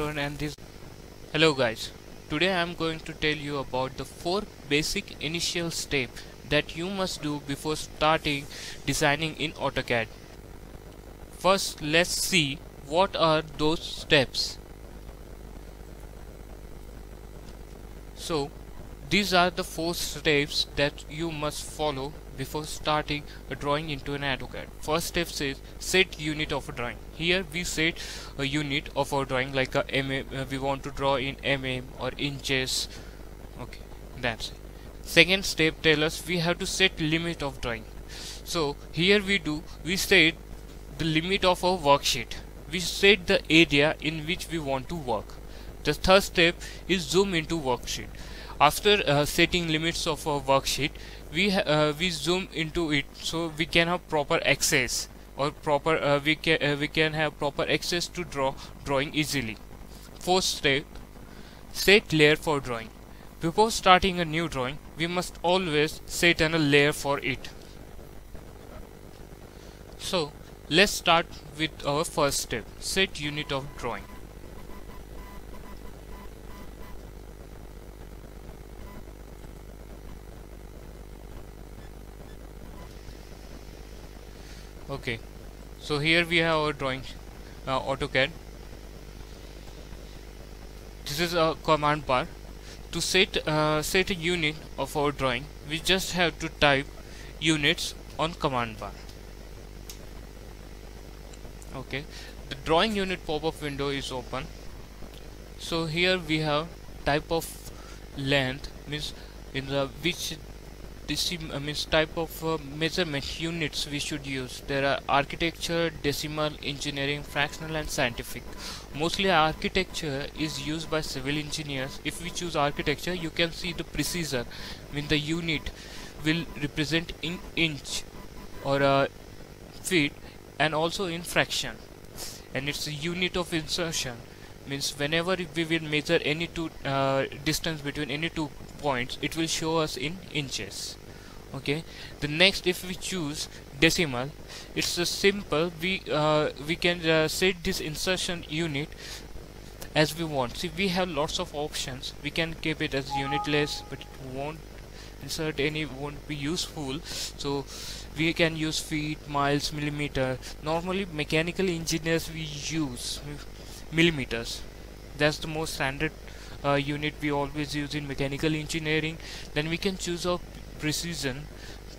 and this hello guys. Today i am going to tell you about the four basic initial steps that you must do before starting designing in AutoCAD. First let's see what are those steps. So these are the four steps that you must follow before starting a drawing into an AutoCAD. First step says set unit of a drawing. Here we set a unit of our drawing like a mm. We want to draw in mm or inches. Okay, that's it. Second step tell us we have to set limit of drawing. So here we do we set the limit of our worksheet. We set the area in which we want to work. The third step is zoom into worksheet. After uh, setting limits of our worksheet, we uh, we zoom into it so we can have proper access or proper uh, we can uh, we can have proper access to draw drawing easily. Fourth step set layer for drawing. Before starting a new drawing we must always set a layer for it. So let's start with our first step set unit of drawing okay. So here we have our drawing uh, AutoCAD. This is a command bar. To set uh, set a unit of our drawing we just have to type units on command bar. Okay. The drawing unit pop-up window is open. So here we have type of length means in the which decimal means type of uh, measurement units we should use. There are architecture decimal engineering fractional and scientific. Mostly architecture is used by civil engineers. If we choose architecture you can see the precision mean the unit will represent in inch or uh, feet and also in fraction. And it's a unit of insertion means whenever we will measure any two uh, distance between any two points it will show us in inches. Okay? The next if we choose decimal it's a simple we uh, we can uh, set this insertion unit as we want. See we have lots of options. We can keep it as unitless but it won't insert any won't be useful. So we can use feet miles millimeter. Normally mechanical engineers we use millimeters. That's the most standard uh, unit we always use in mechanical engineering. Then we can choose our precision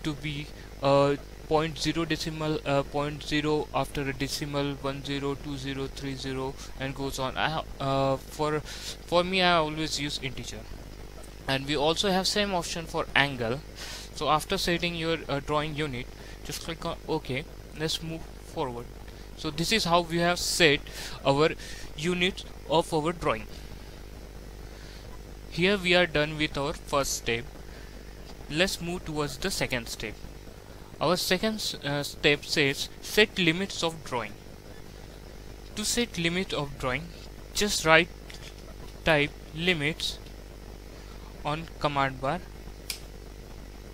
to be uh, 0.0 decimal uh, 0.0 after a decimal 10 20 30 and goes on. I, uh, for for me I always use integer. And we also have same option for angle. So after setting your uh, drawing unit just click on OK let's move forward so this is how we have set our unit of our drawing. Here we are done with our first step. Let's move towards the second step. Our second uh, step says set limits of drawing. To set limit of drawing just write type limits on command bar.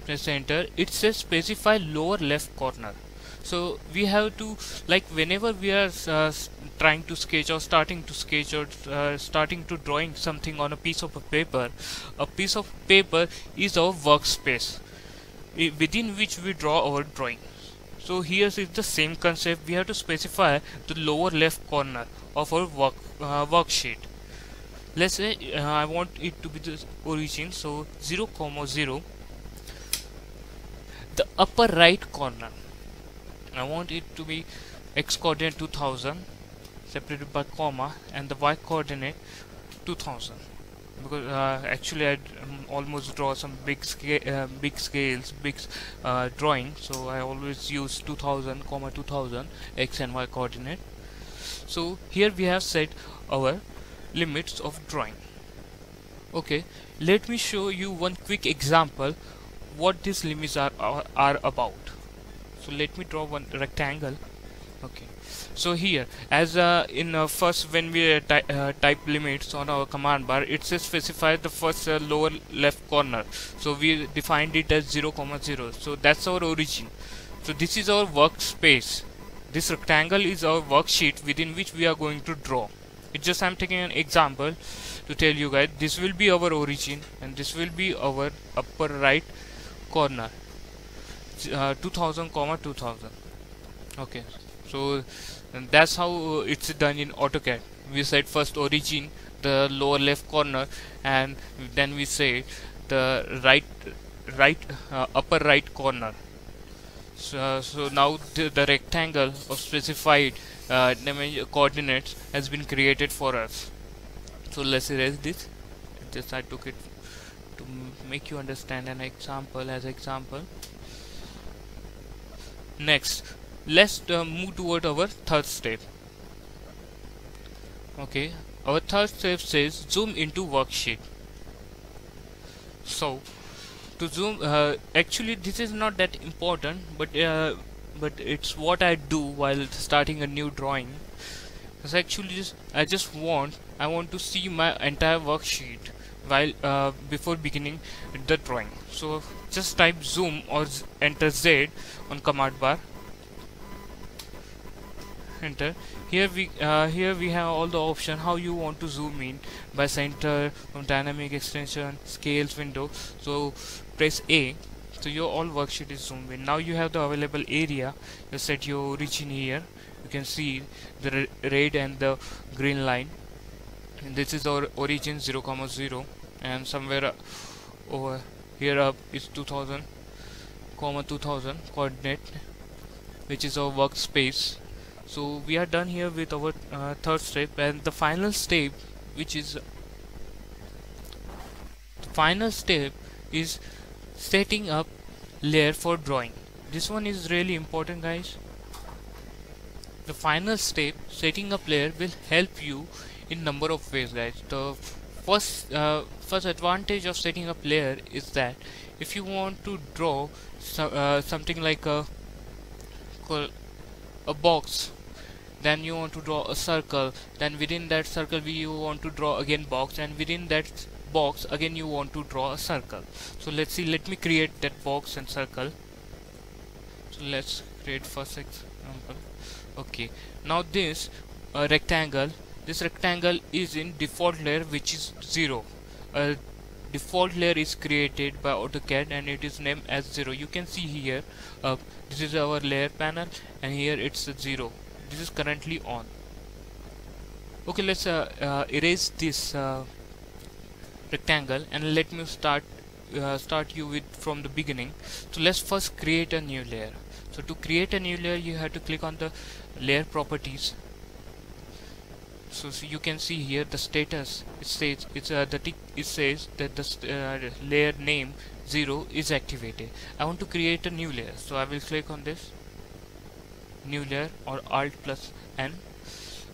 Press enter. It says specify lower left corner so we have to like whenever we are uh, trying to sketch or starting to sketch or uh, starting to drawing something on a piece of a paper a piece of paper is our workspace within which we draw our drawing. So here is the same concept. We have to specify the lower left corner of our work uh, worksheet. Let's say uh, I want it to be the origin so 0 comma 0 the upper right corner I want it to be x coordinate 2000 separated by comma and the y coordinate 2000 because uh, actually I um, almost draw some big scale uh, big scales big uh, drawing. So I always use 2000 comma 2000 x and y coordinate. So here we have set our limits of drawing. Okay let me show you one quick example what these limits are, are, are about so let me draw one rectangle. Okay. So here as uh, in uh, first when we uh, ty uh, type limits on our command bar it says specify the first uh, lower left corner. So we defined it as 0 comma 0 so that's our origin. So this is our workspace. This rectangle is our worksheet within which we are going to draw. It's just I'm taking an example to tell you guys. This will be our origin and this will be our upper right corner uh, 2000 comma 2000 okay. So that's how it's done in AutoCAD. We said first origin the lower left corner and then we say the right right uh, upper right corner. So, so now the, the rectangle of specified uh, coordinates has been created for us. So let's erase this. Just I took it to make you understand an example as example next let's uh, move toward our third step. Okay our third step says zoom into worksheet. So to zoom uh, actually this is not that important but uh, but it's what I do while starting a new drawing it's actually just I just want I want to see my entire worksheet while uh, before beginning the drawing. So just type zoom or enter Z on command bar. Enter. Here we uh, here we have all the option how you want to zoom in by center from dynamic extension scales window. So press A. So your all worksheet is zoomed in. Now you have the available area. You set your origin here can see the red and the green line. And this is our origin 0 comma 0 and somewhere uh, over here up is 2000 comma 2000 coordinate which is our workspace. So we are done here with our uh, third step and the final step which is the final step is setting up layer for drawing. This one is really important guys the final step setting a layer will help you in number of ways guys. The first uh, first advantage of setting a layer is that if you want to draw so, uh, something like a a box then you want to draw a circle then within that circle we you want to draw again box and within that box again you want to draw a circle. So let's see let me create that box and circle. So let's create first okay. Now this uh, rectangle this rectangle is in default layer which is 0 a default layer is created by AutoCAD and it is named as 0 you can see here uh, this is our layer panel and here it's 0 this is currently on. Okay let's uh, uh, erase this uh, rectangle and let me start uh, start you with from the beginning. So let's first create a new layer so to create a new layer you have to click on the layer properties. So, so you can see here the status. It says it's uh, the tick it says that the uh, layer name 0 is activated. I want to create a new layer. So I will click on this new layer or alt plus n.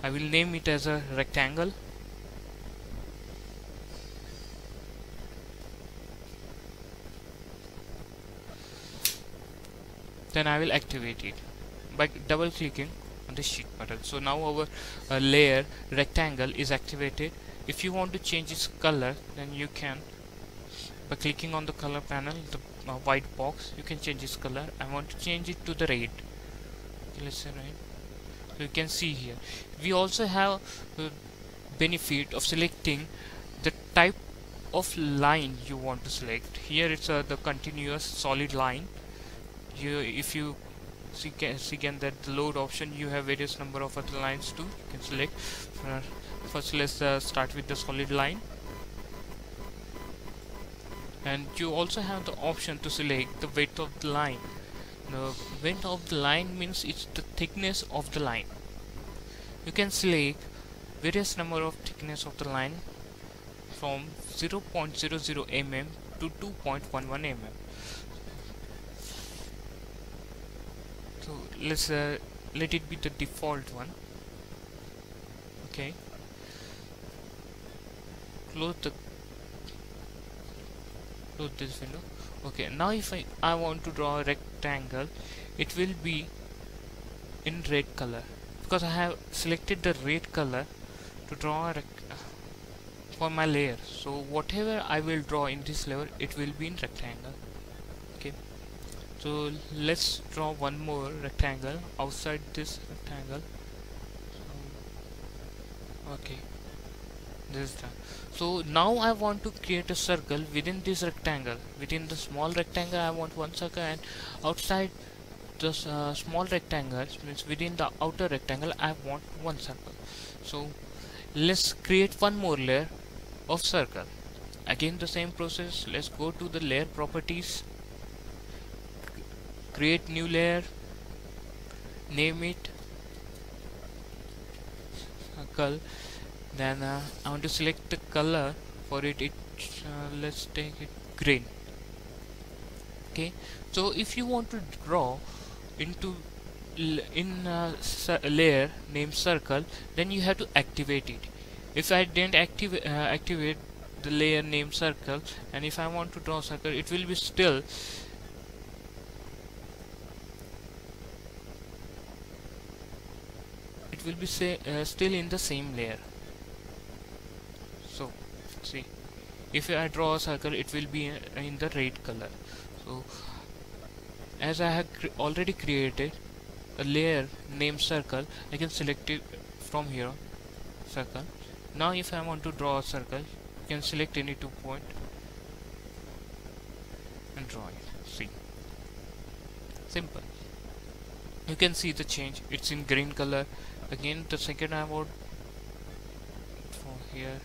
I will name it as a rectangle then I will activate it by double clicking on the sheet button so now our uh, layer rectangle is activated. If you want to change its color then you can by clicking on the color panel the uh, white box you can change its color. I want to change it to the red. Let's say right so you can see here. We also have uh, benefit of selecting the type of line you want to select. Here it's uh, the continuous solid line you if you see can see again that the load option you have various number of other lines too you can select. Uh, first let's uh, start with the solid line. And you also have the option to select the width of the line. The width of the line means it's the thickness of the line. You can select various number of thickness of the line from 0.00 mm to 2.11 mm so let's uh, let it be the default one. Okay. Close the close this window. Okay now if I, I want to draw a rectangle it will be in red color. Because I have selected the red color to draw a for my layer. So whatever I will draw in this layer it will be in rectangle so let's draw one more rectangle outside this rectangle. Okay. This is done. So now I want to create a circle within this rectangle. Within the small rectangle I want one circle and outside the uh, small rectangle means within the outer rectangle I want one circle. So let's create one more layer of circle. Again the same process. Let's go to the layer properties create new layer name it circle then uh, I want to select the color for it. It uh, let's take it green. Okay? So if you want to draw into in a layer named circle then you have to activate it. If I didn't activate uh, activate the layer named circle and if I want to draw circle it will be still will be say uh, still in the same layer. So see if I draw a circle it will be in the red color. So as I have cre already created a layer named circle I can select it from here circle. Now if I want to draw a circle you can select any two point and draw it. See? Simple. You can see the change. It's in green color again the second I want for here.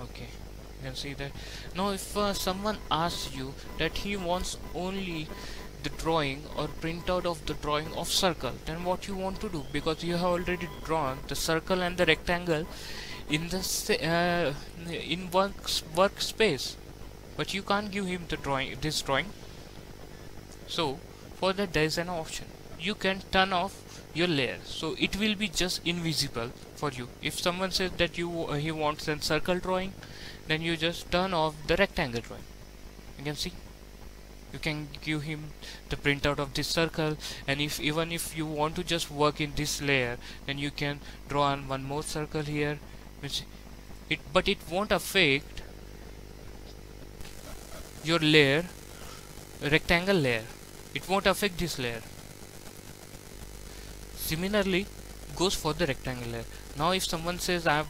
Okay you can see that. Now if uh, someone asks you that he wants only the drawing or printout of the drawing of circle then what you want to do? Because you have already drawn the circle and the rectangle in the uh, in work workspace. But you can't give him the drawing this drawing. So for that there is an option you can turn off your layer. So it will be just invisible for you. If someone says that you uh, he wants a circle drawing then you just turn off the rectangle drawing. You can see. You can give him the printout of this circle and if even if you want to just work in this layer then you can draw on one more circle here. Which it but it won't affect your layer rectangle layer. It won't affect this layer similarly goes for the rectangle now if someone says uh,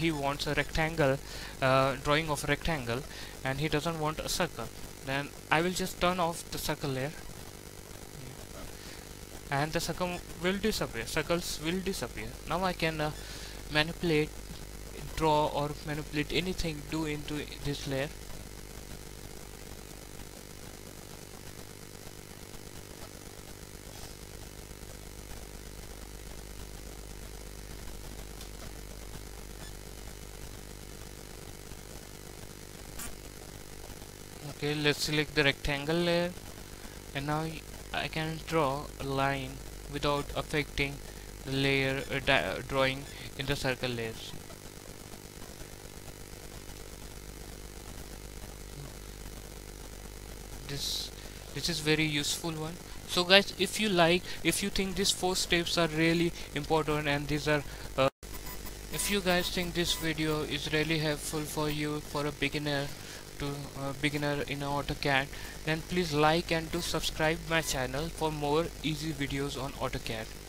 he wants a rectangle uh, drawing of a rectangle and he doesn't want a circle then I will just turn off the circle layer and the circle will disappear. Circles will disappear. Now I can uh, manipulate draw or manipulate anything do into this layer okay let's select the rectangle layer and now I can draw a line without affecting the layer uh, drawing in the circle layers. This this is very useful one. So guys if you like if you think these four steps are really important and these are uh, if you guys think this video is really helpful for you for a beginner to uh, beginner in AutoCAD then please like and do subscribe my channel for more easy videos on AutoCAD